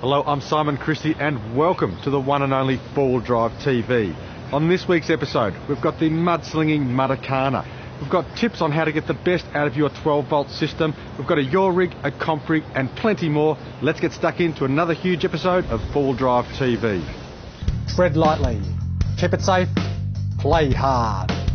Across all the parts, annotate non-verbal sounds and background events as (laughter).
Hello, I'm Simon Christie and welcome to the one and only Four Drive TV. On this week's episode, we've got the mudslinging Muddakhana. We've got tips on how to get the best out of your 12 volt system. We've got a Your Rig, a Comp Rig and plenty more. Let's get stuck into another huge episode of Four Drive TV. Tread lightly, keep it safe, play hard.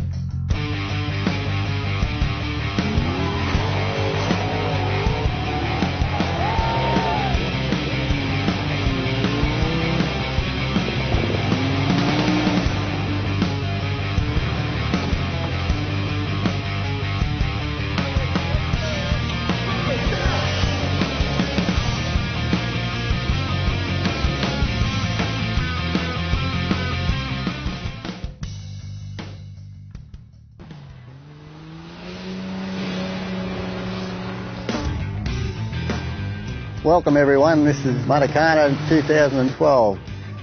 Welcome everyone, this is Muddakhana 2012,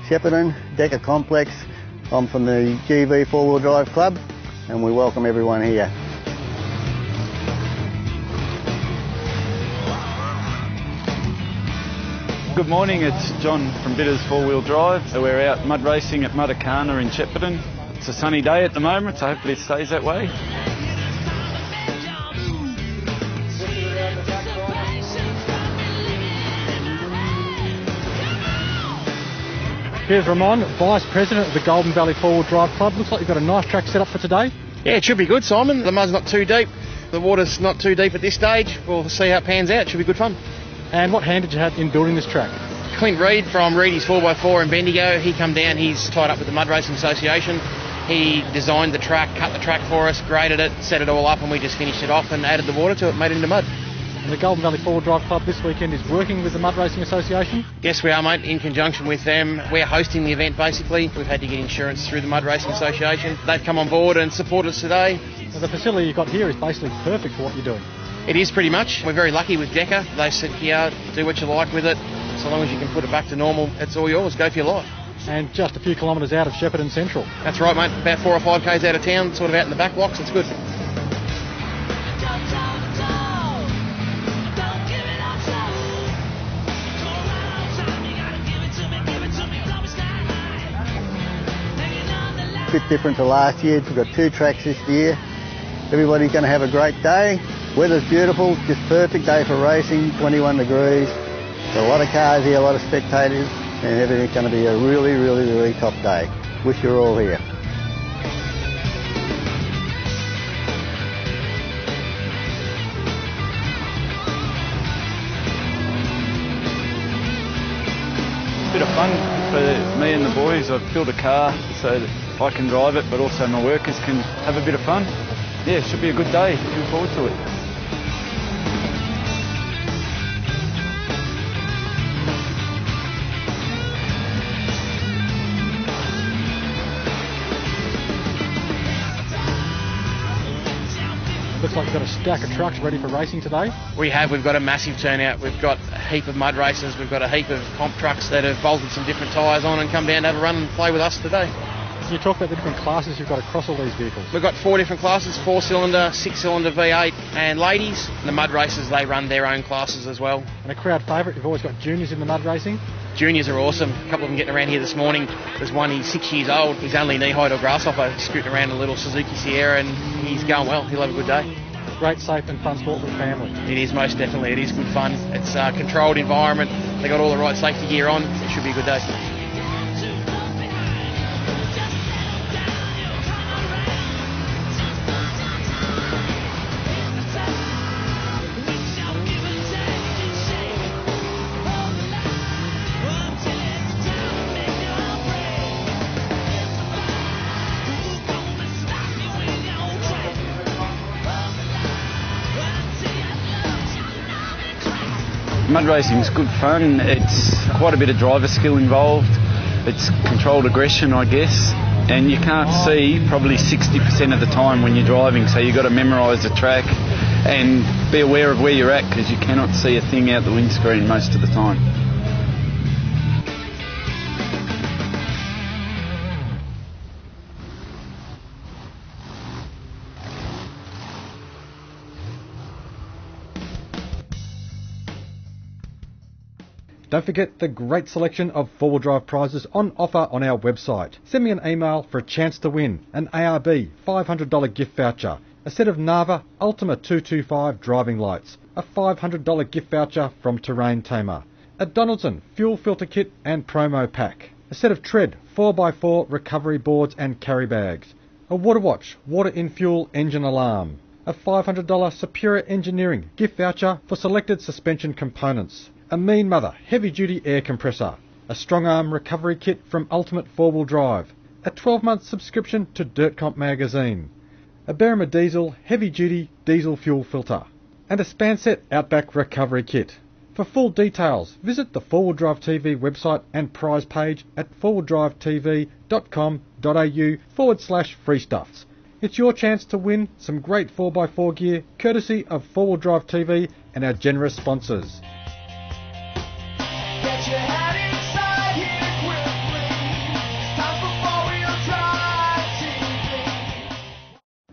Shepparton, Decker Complex. I'm from the GV Four Wheel Drive Club and we welcome everyone here. Good morning, it's John from Biders Four Wheel Drive. We're out mud racing at Muddakhana in Shepparton. It's a sunny day at the moment, so hopefully it stays that way. Here's Ramon, Vice President of the Golden Valley Four Wheel Drive Club. Looks like you've got a nice track set up for today. Yeah, it should be good, Simon. The mud's not too deep. The water's not too deep at this stage. We'll see how it pans out. Should be good fun. And what hand did you have in building this track? Clint Reed from Reedy's 4x4 in Bendigo, he come down, he's tied up with the Mud Racing Association. He designed the track, cut the track for us, graded it, set it all up, and we just finished it off and added the water to it, made it into mud. The Golden Valley Four Drive Club this weekend is working with the Mud Racing Association. Yes, we are, mate, in conjunction with them. We're hosting the event basically. We've had to get insurance through the Mud Racing Association. They've come on board and supported us today. Well, the facility you've got here is basically perfect for what you're doing. It is pretty much. We're very lucky with Decker. They said, here, do what you like with it. So long as you can put it back to normal, it's all yours. Go for your life. And just a few kilometres out of Shepparton Central. That's right, mate. About four or five k's out of town, sort of out in the back blocks. It's good. Bit different to last year. We've got two tracks this year. Everybody's going to have a great day. Weather's beautiful, just perfect day for racing, 21 degrees. A lot of cars here, a lot of spectators, and everything's going to be a really, really, really top day. Wish you're all here. The boys. I've built a car so that I can drive it, but also my workers can have a bit of fun. Yeah, it should be a good day. Looking forward to it. Looks like you've got a stack of trucks ready for racing today. We have. We've got a massive turnout. We've got a heap of mud racers. We've got a heap of comp trucks that have bolted some different tyres on and come down to have a run and play with us today. Can you talk about the different classes you've got across all these vehicles? We've got four different classes, four cylinder, six cylinder V8 and ladies. And The mud racers, they run their own classes as well. And a crowd favourite, you've always got juniors in the mud racing. Juniors are awesome. A couple of them getting around here this morning. There's one, he's six years old. He's only knee-high to a grasshopper, scooting around a little Suzuki Sierra and he's going well. He'll have a good day. Great, safe and fun sport for the family. It is most definitely. It is good fun. It's a controlled environment. They got all the right safety gear on. It should be a good day. Mud racing is good fun. It's quite a bit of driver skill involved. It's controlled aggression, I guess. And you can't see probably 60% of the time when you're driving, so you've got to memorise the track and be aware of where you're at because you cannot see a thing out the windscreen most of the time. Don't forget the great selection of four-wheel drive prizes on offer on our website. Send me an email for a chance to win an ARB $500 gift voucher, a set of Narva Ultima 225 driving lights, a $500 gift voucher from Terrain Tamer, a Donaldson fuel filter kit and promo pack, a set of Tread 4x4 recovery boards and carry bags, a Water Watch water in fuel engine alarm, a $500 Superior Engineering gift voucher for selected suspension components, a Mean Mother heavy duty air compressor, a Strong Arm recovery kit from Ultimate 4 Wheel Drive, a 12 month subscription to Dirt Comp magazine, a Berrima Diesel heavy duty diesel fuel filter, and a Spanset Outback recovery kit. For full details, visit the 4 Wheel Drive TV website and prize page at 4wheeldrivetv.com.au forward slash free stuffs. It's your chance to win some great 4x4 gear courtesy of 4 Wheel Drive TV and our generous sponsors. Get your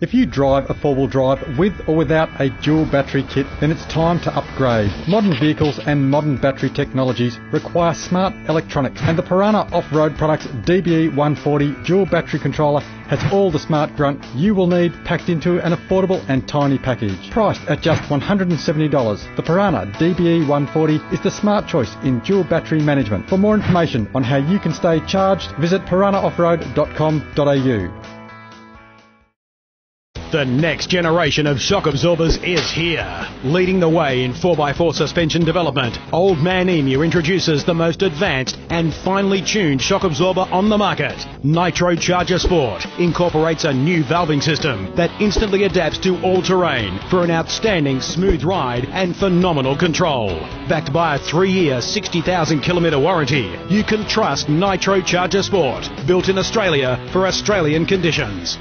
If you drive a four-wheel drive with or without a dual battery kit, then it's time to upgrade. Modern vehicles and modern battery technologies require smart electronics, and the Piranha Off-Road Products DBE 140 dual battery controller has all the smart grunt you will need packed into an affordable and tiny package. Priced at just $170, the Piranha DBE 140 is the smart choice in dual battery management. For more information on how you can stay charged, visit piranhaoffroad.com.au. The next generation of shock absorbers is here. Leading the way in 4x4 suspension development, Old Man Emu introduces the most advanced and finely tuned shock absorber on the market. Nitro Charger Sport incorporates a new valving system that instantly adapts to all terrain for an outstanding smooth ride and phenomenal control. Backed by a three year, 60,000 kilometre warranty, you can trust Nitro Charger Sport, built in Australia for Australian conditions.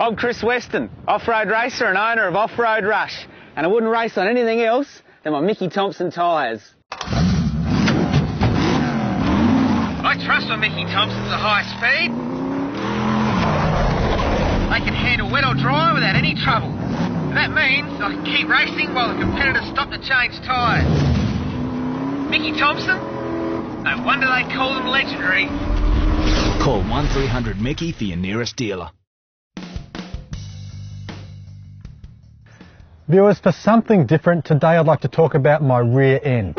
I'm Chris Weston, off-road racer and owner of Off-Road Rush, and I wouldn't race on anything else than my Mickey Thompson tyres. I trust my Mickey Thompsons at high speed. They can handle wet or dry without any trouble. And that means I can keep racing while the competitors stop to change tyres. Mickey Thompson? No wonder they call them legendary. Call 1300 Mickey for your nearest dealer. Viewers, for something different, today I'd like to talk about my rear end.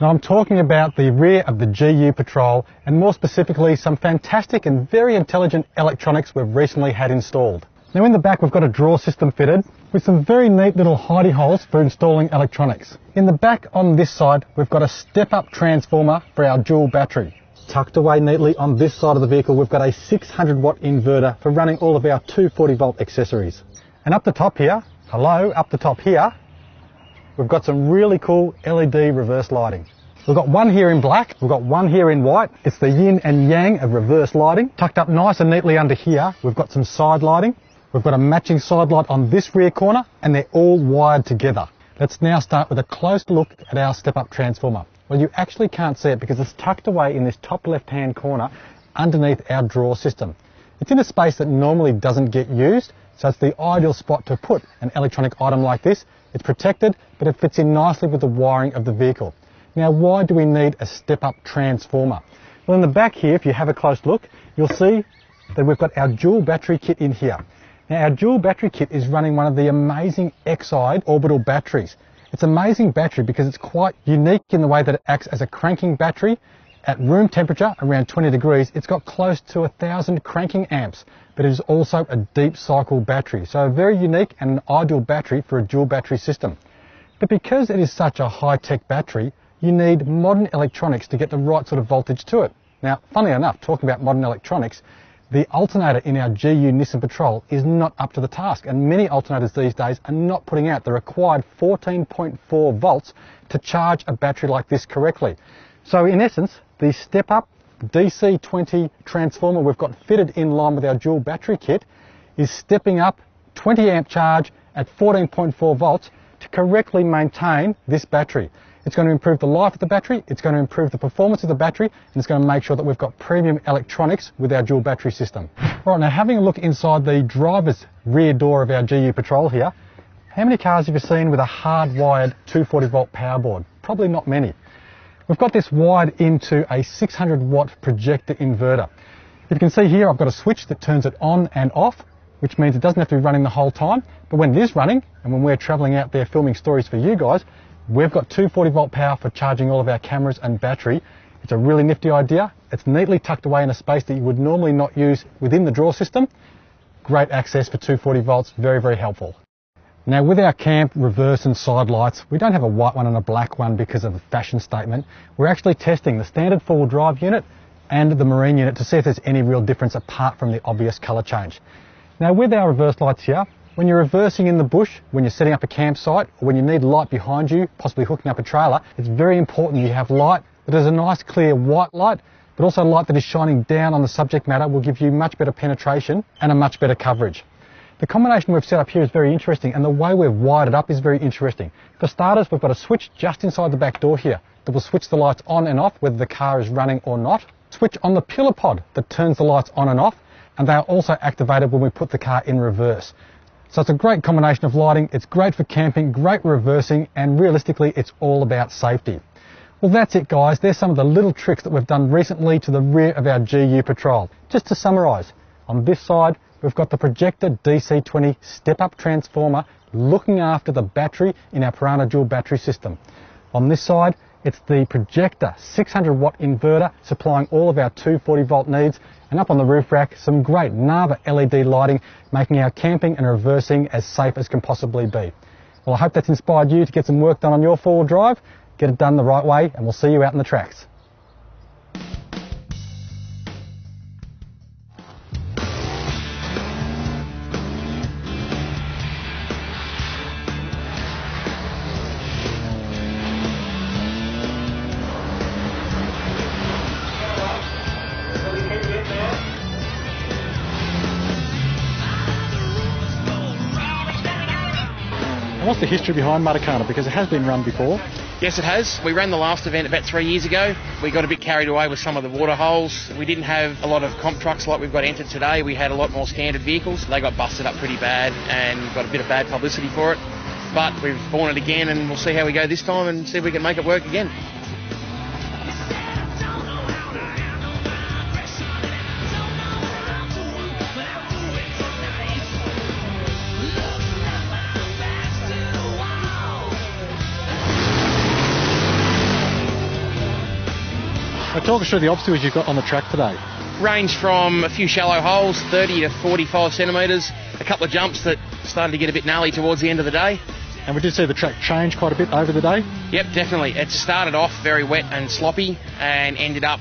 Now I'm talking about the rear of the GU Patrol and more specifically some fantastic and very intelligent electronics we've recently had installed. Now in the back we've got a drawer system fitted with some very neat little hidey holes for installing electronics. In the back on this side we've got a step-up transformer for our dual battery. Tucked away neatly on this side of the vehicle we've got a 600 watt inverter for running all of our 240 volt accessories. And up the top here, hello, up the top here, we've got some really cool LED reverse lighting. We've got one here in black, we've got one here in white. It's the yin and yang of reverse lighting. Tucked up nice and neatly under here, we've got some side lighting. We've got a matching side light on this rear corner and they're all wired together. Let's now start with a close look at our step-up transformer. Well, you actually can't see it because it's tucked away in this top left-hand corner underneath our drawer system. It's in a space that normally doesn't get used, so it's the ideal spot to put an electronic item like this. It's protected, but it fits in nicely with the wiring of the vehicle. Now, why do we need a step-up transformer? Well, in the back here, if you have a close look, you'll see that we've got our dual battery kit in here. Now, our dual battery kit is running one of the amazing Exide orbital batteries. It's an amazing battery because it's quite unique in the way that it acts as a cranking battery. At room temperature, around 20 degrees, it's got close to a thousand cranking amps, but it is also a deep cycle battery. So a very unique and an ideal battery for a dual battery system. But because it is such a high-tech battery, you need modern electronics to get the right sort of voltage to it. Now, funnily enough, talking about modern electronics, the alternator in our GU Nissan Patrol is not up to the task and many alternators these days are not putting out the required 14.4 volts to charge a battery like this correctly. So in essence, the step up DC20 transformer we've got fitted in line with our dual battery kit is stepping up 20 amp charge at 14.4 volts to correctly maintain this battery. It's going to improve the life of the battery, it's going to improve the performance of the battery, and it's going to make sure that we've got premium electronics with our dual battery system. Right, now having a look inside the driver's rear door of our GU Patrol here, how many cars have you seen with a hardwired 240 volt power board? probably not many. We've got this wired into a 600 watt Projecta inverter. If you can see here I've got a switch that turns it on and off, which means it doesn't have to be running the whole time. But when it is running, and when we're travelling out there filming stories for you guys, we've got 240 volt power for charging all of our cameras and battery. It's a really nifty idea. It's neatly tucked away in a space that you would normally not use within the draw system. Great access for 240 volts, very, very helpful. Now with our camp reverse and side lights, we don't have a white one and a black one because of the fashion statement. We're actually testing the standard four-wheel drive unit and the marine unit to see if there's any real difference apart from the obvious colour change. Now with our reverse lights here, when you're reversing in the bush, when you're setting up a campsite, or when you need light behind you, possibly hooking up a trailer, it's very important you have light that is a nice clear white light, but also light that is shining down on the subject matter will give you much better penetration and a much better coverage. The combination we've set up here is very interesting and the way we've wired it up is very interesting. For starters, we've got a switch just inside the back door here that will switch the lights on and off whether the car is running or not. Switch on the pillar pod that turns the lights on and off and they are also activated when we put the car in reverse. So it's a great combination of lighting, it's great for camping, great reversing and realistically it's all about safety. Well that's it guys, there's some of the little tricks that we've done recently to the rear of our GU Patrol. Just to summarise, on this side we've got the Projecta DC20 step-up transformer looking after the battery in our Piranha dual battery system. On this side it's the Projecta 600 watt inverter supplying all of our 240 volt needs and up on the roof rack some great Narva LED lighting making our camping and reversing as safe as can possibly be. Well I hope that's inspired you to get some work done on your four-wheel drive, get it done the right way and we'll see you out in the tracks. And what's the history behind Muddakhana? Because it has been run before. Yes, it has. We ran the last event about three years ago. We got a bit carried away with some of the water holes. We didn't have a lot of comp trucks like we've got entered today. We had a lot more standard vehicles. They got busted up pretty bad and got a bit of bad publicity for it. But we've born it again and we'll see how we go this time and see if we can make it work again. Talk us through the obstacles you've got on the track today. Range from a few shallow holes, 30 to 45 centimetres, a couple of jumps that started to get a bit gnarly towards the end of the day. And we did see the track change quite a bit over the day. Yep, definitely. It started off very wet and sloppy and ended up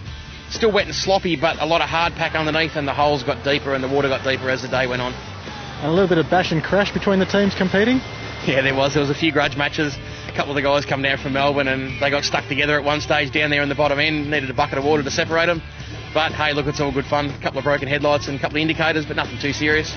still wet and sloppy, but a lot of hard pack underneath, and the holes got deeper and the water got deeper as the day went on. And a little bit of bash and crash between the teams competing. Yeah, there was. There was a few grudge matches. A couple of the guys come down from Melbourne and they got stuck together at one stage down there in the bottom end. Needed a bucket of water to separate them. But hey, look, it's all good fun. A couple of broken headlights and a couple of indicators, but nothing too serious.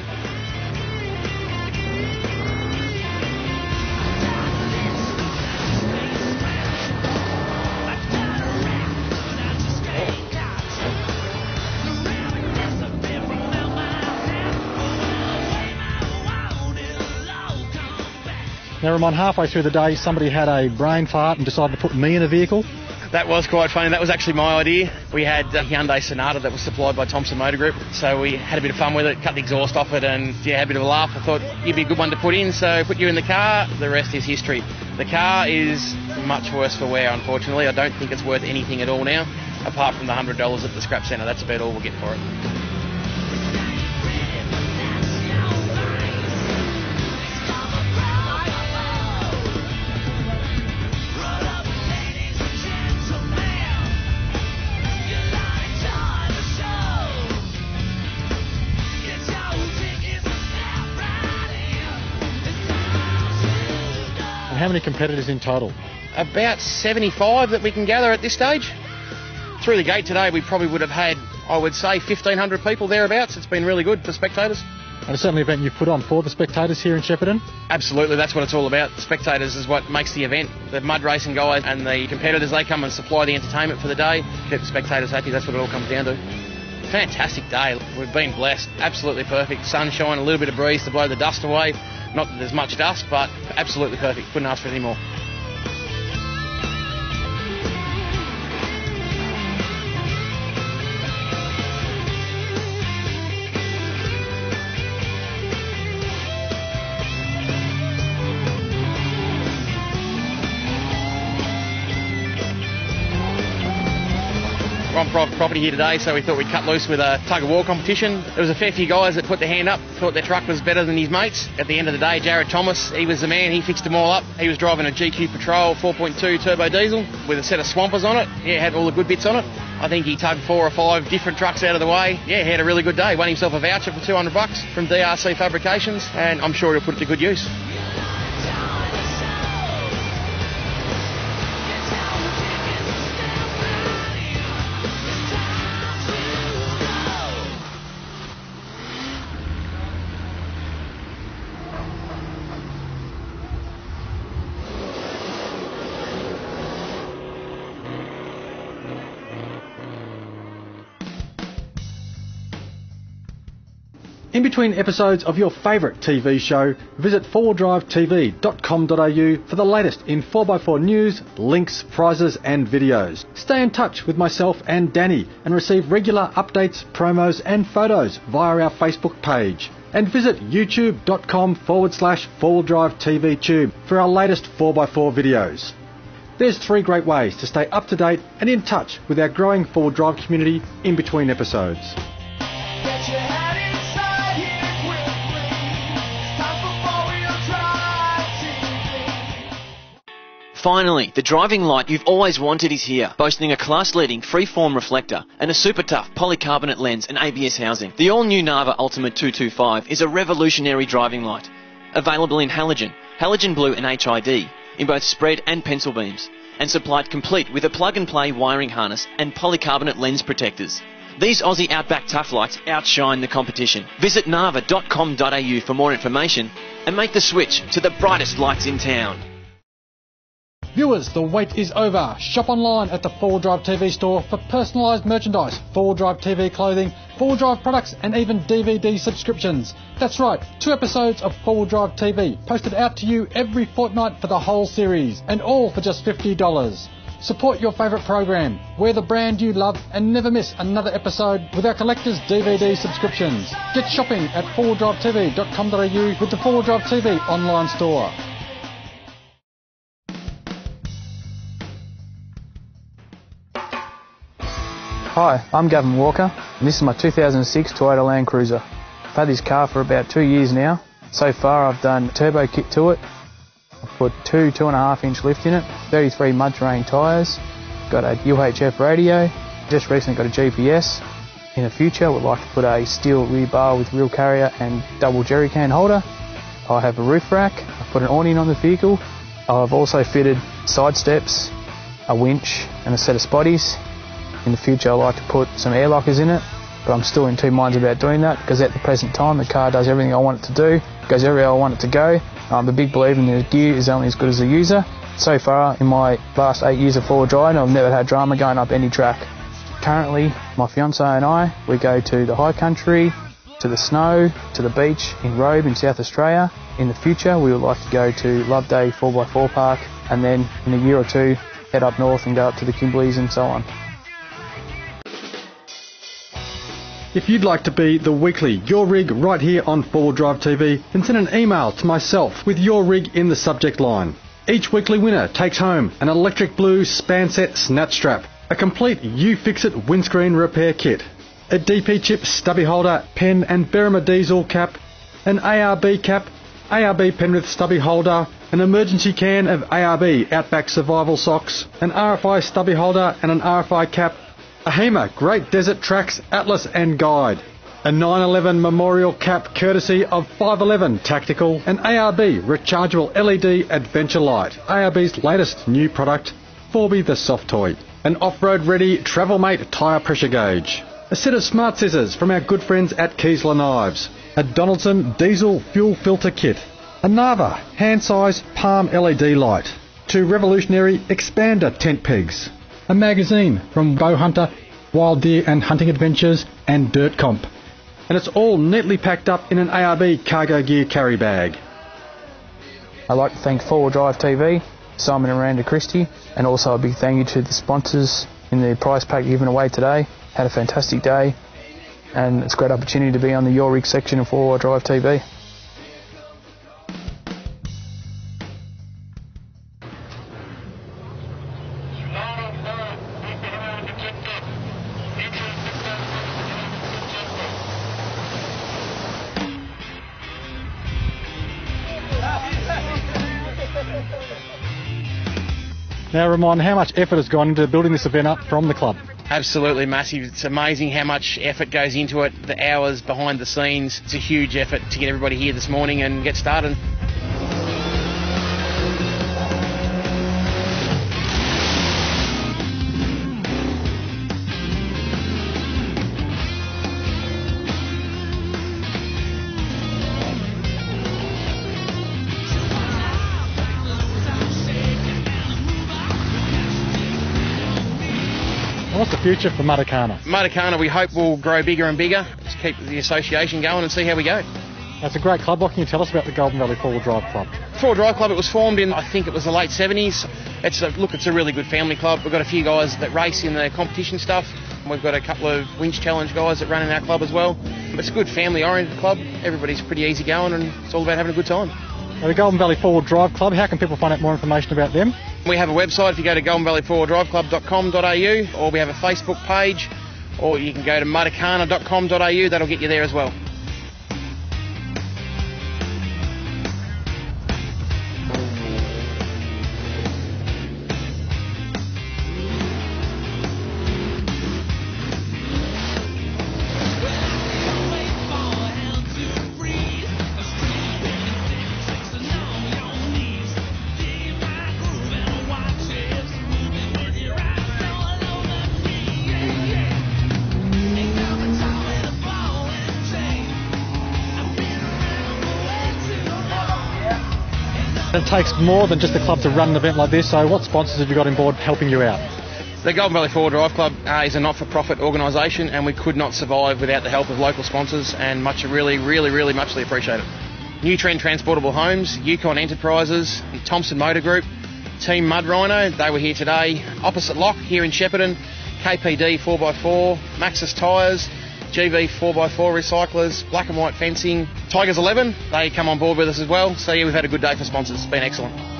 Ramon, halfway through the day, somebody had a brain fart and decided to put me in a vehicle. That was quite funny. That was actually my idea. We had a Hyundai Sonata that was supplied by Thompson Motor Group, so we had a bit of fun with it, cut the exhaust off it, and yeah, had a bit of a laugh. I thought you'd be a good one to put in, so put you in the car. The rest is history. The car is much worse for wear, unfortunately. I don't think it's worth anything at all now, apart from the hundred dollars at the scrap centre. That's about all we'll get for it. How many competitors in total? About 75 that we can gather at this stage. Through the gate today, we probably would have had, I would say, 1,500 people thereabouts. It's been really good for spectators. And it's certainly an event you've put on for the spectators here in Shepparton. Absolutely, that's what it's all about. Spectators is what makes the event. The mud racing guys and the competitors, they come and supply the entertainment for the day, keep the spectators happy. That's what it all comes down to. Fantastic day. We've been blessed. Absolutely perfect. Sunshine, a little bit of breeze to blow the dust away. Not that there's much dust, but absolutely perfect. Couldn't ask for any more. Property here today, so we thought we'd cut loose with a tug of war competition. There was a fair few guys that put their hand up, thought their truck was better than his mates. At the end of the day, Jared Thomas, he was the man, he fixed them all up. He was driving a GQ Patrol 4.2 turbo diesel with a set of swampers on it. Yeah, had all the good bits on it. I think he tugged four or five different trucks out of the way. Yeah, he had a really good day. Won himself a voucher for 200 bucks from DRC Fabrications, and I'm sure he'll put it to good use. Between episodes of your favourite TV show, visit 4drivetv.com.au for the latest in 4x4 news, links, prizes, and videos. Stay in touch with myself and Danny and receive regular updates, promos, and photos via our Facebook page. And visit youtube.com forward slash 4drivetvtube for our latest 4x4 videos. There's three great ways to stay up to date and in touch with our growing 4 Drive community in between episodes. Finally, the driving light you've always wanted is here, boasting a class-leading free-form reflector and a super tough polycarbonate lens and ABS housing. The all-new Narva Ultimate 225 is a revolutionary driving light, available in halogen, halogen blue and HID, in both spread and pencil beams, and supplied complete with a plug-and-play wiring harness and polycarbonate lens protectors. These Aussie Outback Tough Lights outshine the competition. Visit narva.com.au for more information and make the switch to the brightest lights in town. Viewers, the wait is over. Shop online at the 4Drive TV store for personalised merchandise, 4Drive TV clothing, 4Drive products, and even DVD subscriptions. That's right, two episodes of 4Drive TV posted out to you every fortnight for the whole series, and all for just $50. Support your favourite program, wear the brand you love, and never miss another episode with our collector's DVD subscriptions. Get shopping at 4drivetv.com.au with the 4Drive TV online store. Hi, I'm Gavin Walker, and this is my 2006 Toyota Land Cruiser. I've had this car for about two years now. So far, I've done turbo kit to it. I've put two two and a half inch lift in it, 33 mud terrain tyres, got a UHF radio, just recently got a GPS. In the future, would like to put a steel rear bar with real carrier and double jerry can holder. I have a roof rack. I've put an awning on the vehicle. I've also fitted side steps, a winch, and a set of spotties. In the future, I like to put some air lockers in it, but I'm still in two minds about doing that because at the present time, the car does everything I want it to do, goes everywhere I want it to go. I'm a big believer in the gear is only as good as the user. So far, in my last eight years of forward driving, I've never had drama going up any track. Currently, my fiance and I, we go to the high country, to the snow, to the beach in Robe in South Australia. In the future, we would like to go to Loveday 4x4 Park and then in a year or two, head up north and go up to the Kimberleys and so on. If you'd like to be the weekly Your Rig right here on Forward Drive TV, then send an email to myself with Your Rig in the subject line. Each weekly winner takes home an electric blue Spanset snatch strap, a complete U-Fix-It windscreen repair kit, a DP chip stubby holder, pen and Berrima diesel cap, an ARB cap, ARB Penrith stubby holder, an emergency can of ARB Outback Survival socks, an RFI stubby holder and an RFI cap, a HEMA Great Desert Tracks Atlas and Guide, a 911 Memorial Cap courtesy of 511 Tactical, an ARB rechargeable LED Adventure Light, ARB's latest new product, Forby the Soft Toy, an off-road ready Travelmate tyre pressure gauge, a set of smart scissors from our good friends at Keesler Knives, a Donaldson diesel fuel filter kit, a Narva hand size palm LED light, two revolutionary expander tent pegs, a magazine from Bow Hunter, Wild Deer and Hunting Adventures, and Dirt Comp. And it's all neatly packed up in an ARB cargo gear carry bag. I'd like to thank Forward Drive TV, Simon and Randa Christie, and also a big thank you to the sponsors in the prize pack given away today. Had a fantastic day, and it's a great opportunity to be on the Your Rig section of Forward Drive TV. Now, Ramon, how much effort has gone into building this event up from the club? Absolutely massive. It's amazing how much effort goes into it. The hours behind the scenes. It's a huge effort to get everybody here this morning and get started. What's the future for Muddakhana? Muddakhana, we hope will grow bigger and bigger. Just keep the association going and see how we go. That's a great club. What can you tell us about the Golden Valley Four Wheel Drive Club? Four Drive Club, it was formed in, I think it was the late 70s. It's a, look, it's a really good family club. We've got a few guys that race in the competition stuff. And we've got a couple of winch challenge guys that run in our club as well. It's a good family oriented club. Everybody's pretty easy going and it's all about having a good time. Now, the Golden Valley Four Wheel Drive Club, how can people find out more information about them? We have a website if you go to goldenvalley4driveclub.com.au or we have a Facebook page or you can go to muddakhana.com.au. That'll get you there as well. Takes more than just the club to run an event like this, so what sponsors have you got on board helping you out? The Golden Valley Four Drive Club uh, is a not-for-profit organisation, and we could not survive without the help of local sponsors, and much really, really, really muchly appreciated. New Trend Transportable Homes, Yukon Enterprises, Thompson Motor Group, Team Mud Rhino, they were here today. Opposite Lock here in Shepparton, KPD 4x4, Maxxis Tyres, GV 4x4 Recyclers, Black and White Fencing, Tigers 11, they come on board with us as well. So yeah, we've had a good day for sponsors. It's been excellent.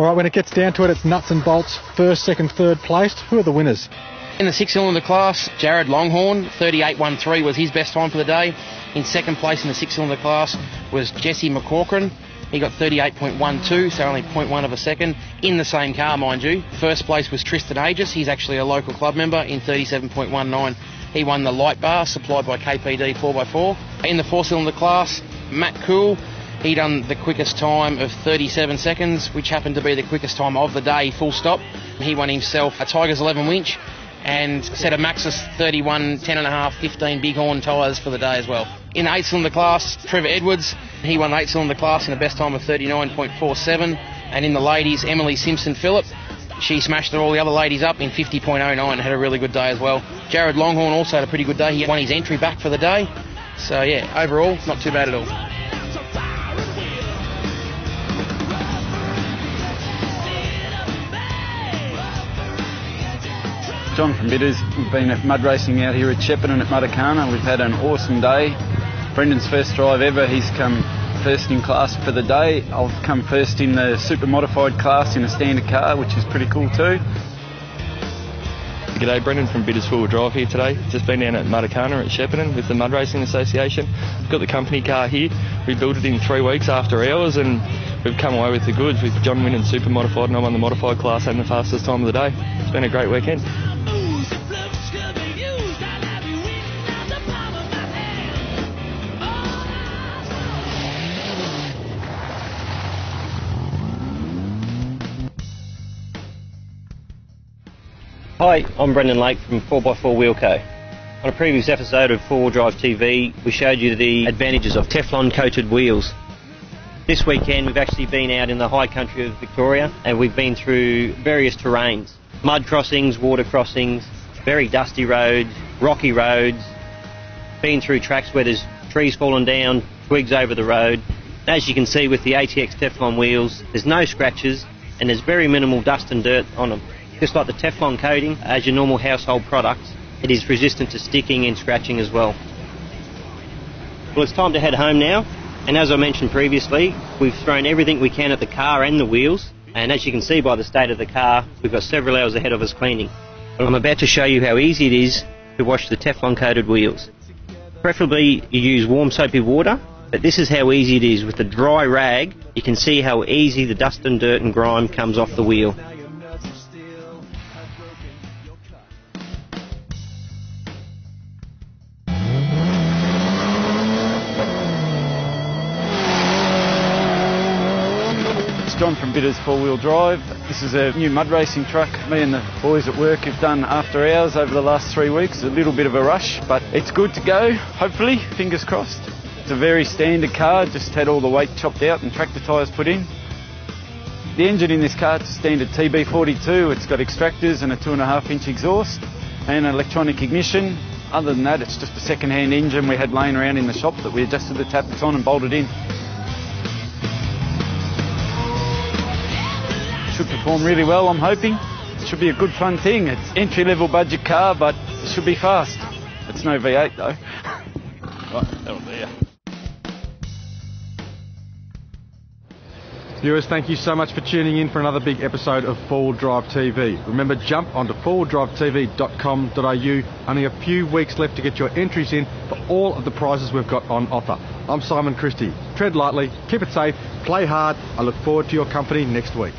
All right, when it gets down to it, it's nuts and bolts. First, second, third placed. Who are the winners? In the six cylinder class, Jared Longhorn, 38.13 was his best time for the day. In second place in the six cylinder class was Jesse McCorcoran. He got 38.12, so only 0.1 of a second in the same car, mind you. First place was Tristan Aegis. He's actually a local club member in 37.19. He won the light bar supplied by KPD 4x4. In the four cylinder class, Matt Cool. He done the quickest time of 37 seconds, which happened to be the quickest time of the day, full stop. He won himself a Tigers 11 winch and set a Maxxis 31, 10.5, 15 bighorn tyres for the day as well. In the 8 cylinder class, Trevor Edwards, he won the 8 cylinder class in a best time of 39.47. And in the ladies, Emily Simpson Phillip, she smashed all the other ladies up in 50.09 and had a really good day as well. Jared Longhorn also had a pretty good day. He won his entry back for the day. So yeah, overall, not too bad at all. John from Biders. We've been mud racing out here at Shepparton at Muddakhana. We've had an awesome day. Brendan's first drive ever. He's come first in class for the day. I've come first in the super modified class in a standard car, which is pretty cool too. G'day, Brendan from Biders Four Drive here today. Just been down at Muddakhana at Shepparton with the Mud Racing Association. Got the company car here. We built it in three weeks after hours and we've come away with the goods with John winning super modified and I won the modified class and the fastest time of the day. It's been a great weekend. Hi, I'm Brendan Lake from 4x4 Wheelco. On a previous episode of 4 Wheel Drive TV, we showed you the advantages of Teflon coated wheels. This weekend we've actually been out in the high country of Victoria and we've been through various terrains. Mud crossings, water crossings, very dusty roads, rocky roads, been through tracks where there's trees falling down, twigs over the road. As you can see with the ATX Teflon wheels, there's no scratches and there's very minimal dust and dirt on them. Just like the Teflon coating, as your normal household product, it is resistant to sticking and scratching as well. Well, it's time to head home now. And as I mentioned previously, we've thrown everything we can at the car and the wheels. And as you can see by the state of the car, we've got several hours ahead of us cleaning. But I'm about to show you how easy it is to wash the Teflon coated wheels. Preferably you use warm soapy water, but this is how easy it is. With a dry rag, you can see how easy the dust and dirt and grime comes off the wheel. It's John from Four Wheel Drive. This is a new mud racing truck. Me and the boys at work have done after hours over the last three weeks. A little bit of a rush, but it's good to go. Hopefully, fingers crossed. It's a very standard car. Just had all the weight chopped out and tractor tyres put in. The engine in this car is standard TB42. It's got extractors and a two and a half inch exhaust and an electronic ignition. Other than that, it's just a second-hand engine we had laying around in the shop that we adjusted the tappets on and bolted in. Should perform really well, I'm hoping. It should be a good fun thing. It's entry level budget car, but it should be fast. It's no V8 though. (laughs) right, that'll. Viewers, thank you so much for tuning in for another big episode of Four Drive TV. Remember, jump onto fourwheeldrivetv.com.au. Only a few weeks left to get your entries in for all of the prizes we've got on offer. I'm Simon Christie. Tread lightly, keep it safe, play hard. I look forward to your company next week.